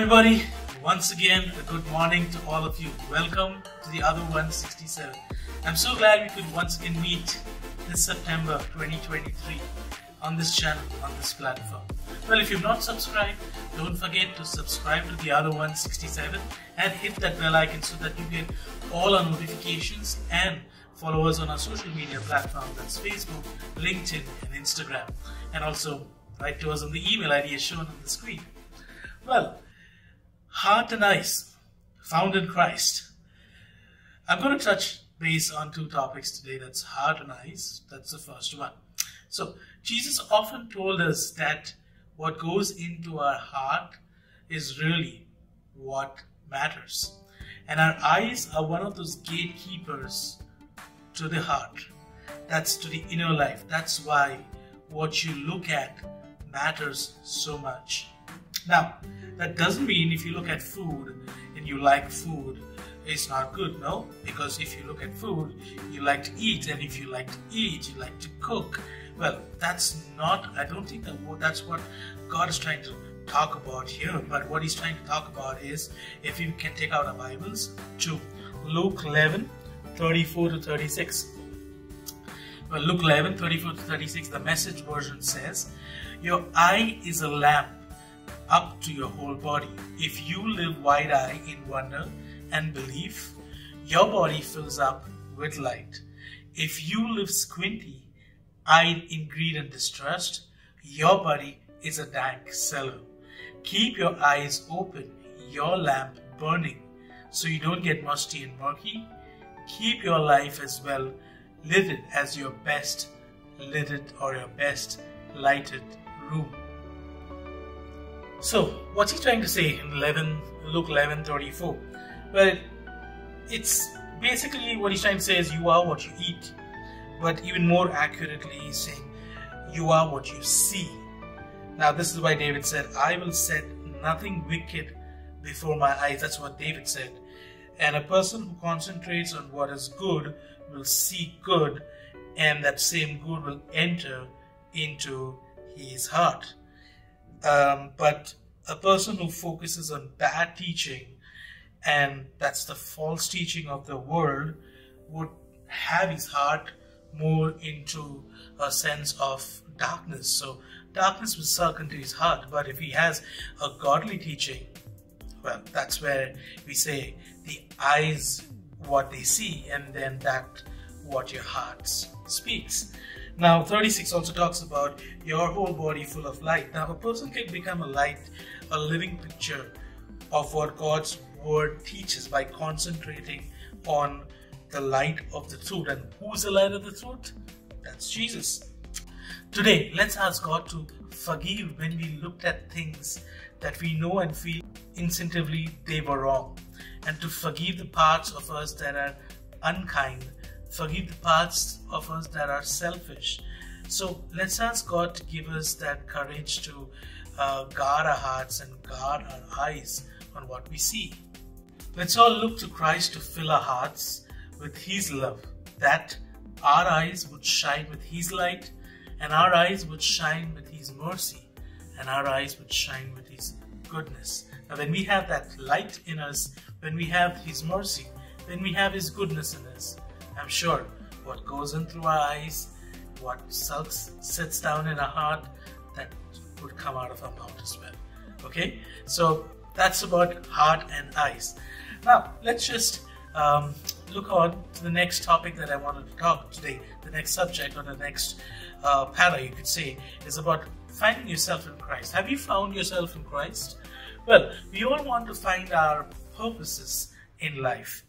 everybody. Once again, a good morning to all of you. Welcome to the other 167. I'm so glad we could once again meet this September 2023 on this channel, on this platform. Well, if you've not subscribed, don't forget to subscribe to the other 167 and hit that bell icon so that you get all our notifications and follow us on our social media platforms that's Facebook, LinkedIn, and Instagram. And also write to us on the email ID as shown on the screen. Well, heart and eyes, found in Christ. I'm going to touch base on two topics today. That's heart and eyes. That's the first one. So, Jesus often told us that what goes into our heart is really what matters. And our eyes are one of those gatekeepers to the heart. That's to the inner life. That's why what you look at matters so much. Now, that doesn't mean if you look at food and you like food, it's not good, no? Because if you look at food, you like to eat, and if you like to eat, you like to cook. Well, that's not, I don't think that that's what God is trying to talk about here, but what He's trying to talk about is if you can take out our Bibles to Luke 11 34 to 36. Well, Luke 11 34 to 36, the message version says, Your eye is a lamp up to your whole body. If you live wide eyed in wonder and belief, your body fills up with light. If you live squinty eyed in greed and distrust, your body is a dank cellar. Keep your eyes open, your lamp burning, so you don't get musty and murky. Keep your life as well lit as your best lit or your best lighted room. So, what's he trying to say in 11, Luke 11:34? Well, it's basically what he's trying to say is you are what you eat, but even more accurately, he's saying you are what you see. Now, this is why David said, "I will set nothing wicked before my eyes." That's what David said. And a person who concentrates on what is good will see good, and that same good will enter into his heart. Um, but a person who focuses on bad teaching, and that's the false teaching of the world, would have his heart more into a sense of darkness. So darkness will suck into his heart. But if he has a godly teaching, well, that's where we say the eyes what they see, and then that what your heart speaks. Now, 36 also talks about your whole body full of light. Now, a person can become a light, a living picture of what God's word teaches by concentrating on the light of the truth. And who's the light of the truth? That's Jesus. Today, let's ask God to forgive when we looked at things that we know and feel instinctively they were wrong, and to forgive the parts of us that are unkind forgive the parts of us that are selfish. So let's ask God to give us that courage to uh, guard our hearts and guard our eyes on what we see. Let's all look to Christ to fill our hearts with His love, that our eyes would shine with His light, and our eyes would shine with His mercy, and our eyes would shine with His goodness. Now, when we have that light in us, when we have His mercy, when we have His goodness in us, I'm sure what goes in through our eyes, what sulks, sits down in our heart, that would come out of our mouth as well. Okay, so that's about heart and eyes. Now, let's just um, look on to the next topic that I wanted to talk today. The next subject, or the next uh, para, you could say, is about finding yourself in Christ. Have you found yourself in Christ? Well, we all want to find our purposes in life.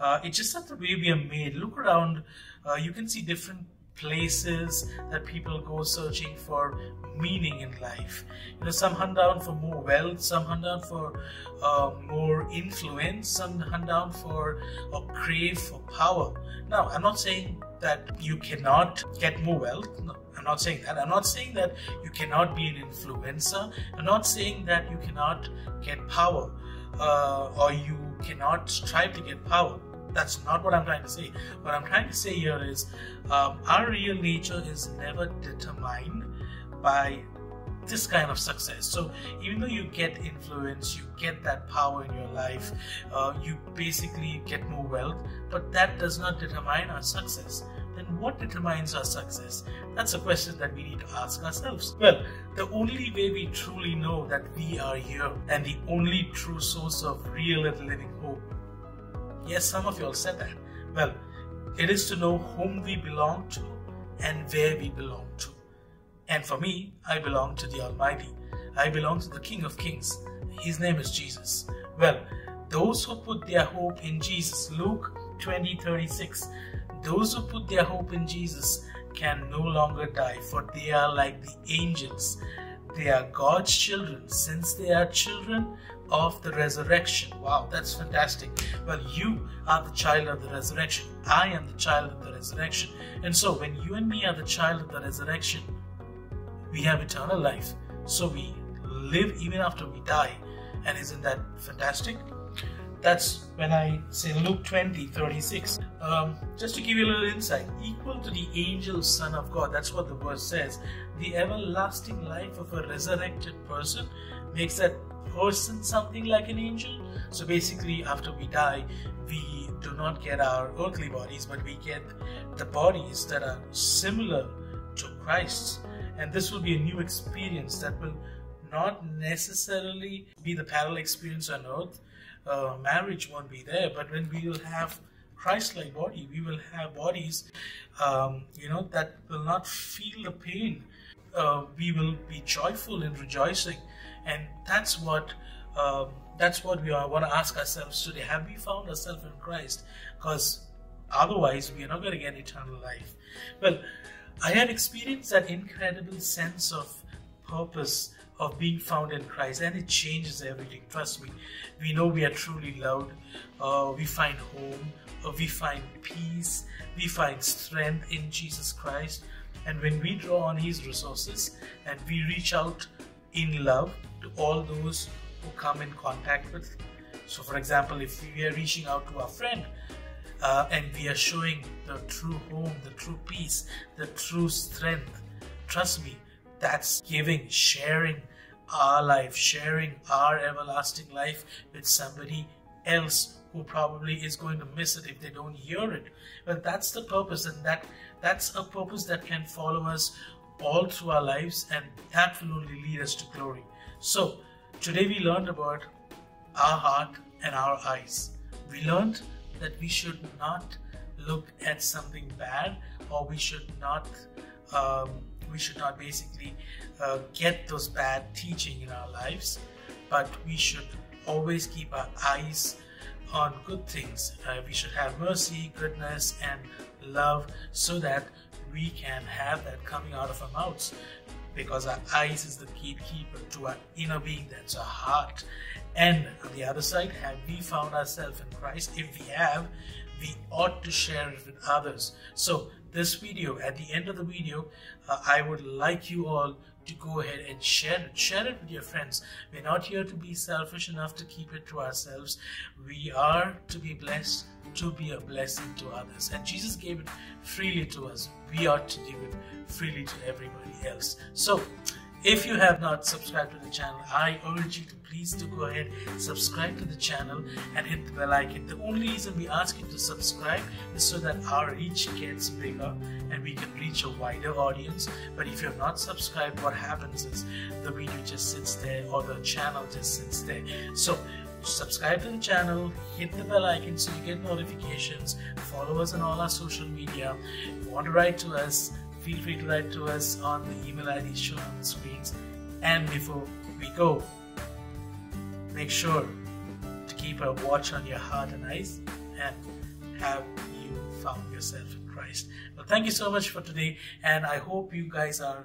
Uh, it's just that the way we are made. Look around, uh, you can see different places that people go searching for meaning in life. You know, some hunt down for more wealth, some hunt down for uh, more influence, some hunt down for or crave for power. Now, I'm not saying that you cannot get more wealth. No, I'm not saying that. I'm not saying that you cannot be an influencer. I'm not saying that you cannot get power uh, or you cannot strive to get power. That's not what I'm trying to say. What I'm trying to say here is um, our real nature is never determined by this kind of success. So even though you get influence, you get that power in your life, uh, you basically get more wealth, but that does not determine our success. Then what determines our success? That's a question that we need to ask ourselves. Well, the only way we truly know that we are here and the only true source of real and living hope. Yes, some of you all said that. Well, it is to know whom we belong to and where we belong to. And for me, I belong to the Almighty. I belong to the King of Kings. His name is Jesus. Well, those who put their hope in Jesus, Luke 20 36, those who put their hope in Jesus can no longer die, for they are like the angels. They are God's children, since they are children of the resurrection. Wow, that's fantastic. Well, you are the child of the resurrection. I am the child of the resurrection. And so, when you and me are the child of the resurrection, we have eternal life. So we live even after we die. And isn't that fantastic? That's when I say Luke 20 36. Um, just to give you a little insight, equal to the angel Son of God, that's what the verse says. The everlasting life of a resurrected person makes that person something like an angel. So basically, after we die, we do not get our earthly bodies, but we get the bodies that are similar to Christ's and this will be a new experience that will not necessarily be the parallel experience on earth. Uh, marriage won't be there, but when we will have Christ-like body, we will have bodies, um, you know, that will not feel the pain. Uh, we will be joyful and rejoicing, and that's what um, that's what we want to ask ourselves today. Have we found ourselves in Christ? Because otherwise, we are not going to get eternal life. Well. I had experienced that incredible sense of purpose of being found in Christ, and it changes everything. Trust me. We know we are truly loved. Uh, we find home. Uh, we find peace. We find strength in Jesus Christ. And when we draw on His resources and we reach out in love to all those who come in contact with. So, for example, if we are reaching out to our friend uh, and we are showing the true home, the true peace, the true strength. Trust me, that's giving, sharing our life, sharing our everlasting life with somebody else who probably is going to miss it if they don't hear it. But that's the purpose, and that that's a purpose that can follow us all through our lives, and that will only lead us to glory. So today we learned about our heart and our eyes. We learned that we should not look at something bad or we should not um, we should not basically uh, get those bad teaching in our lives but we should always keep our eyes on good things. Uh, we should have mercy goodness and love so that we can have that coming out of our mouths because our eyes is the gatekeeper to our inner being. That's our heart and on the other side, have we found ourselves in Christ? If we have, we ought to share it with others. So, this video, at the end of the video, uh, I would like you all to go ahead and share it. Share it with your friends. We're not here to be selfish enough to keep it to ourselves. We are to be blessed to be a blessing to others. And Jesus gave it freely to us. We ought to give it freely to everybody else. So, if you have not subscribed to the channel, I urge you to please to go ahead, subscribe to the channel and hit the bell icon. The only reason we ask you to subscribe is so that our reach gets bigger and we can reach a wider audience. But if you're not subscribed, what happens is the video just sits there or the channel just sits there. So subscribe to the channel, hit the bell icon so you get notifications, follow us on all our social media. Want to write to us, feel free to write to us on the email ID shown on the screens. And before we go, make sure to keep a watch on your heart and eyes and have you found yourself in Christ. Well, thank you so much for today, and I hope you guys are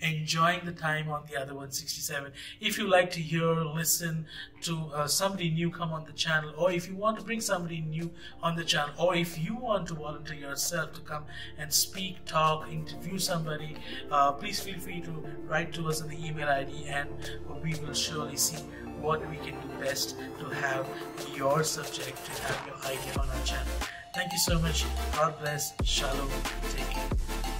enjoying the time on the other 167. If you like to hear, listen to uh, somebody new come on the channel, or if you want to bring somebody new on the channel, or if you want to volunteer yourself to come and speak, talk, interview somebody, uh, please feel free to write to us on the email ID, and we will surely see what we can do best to have your subject, to have your idea on our channel. Thank you so much. God bless. Shalom. Take care.